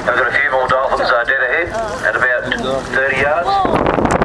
I've got a few more dolphins ahead at about 30 yards.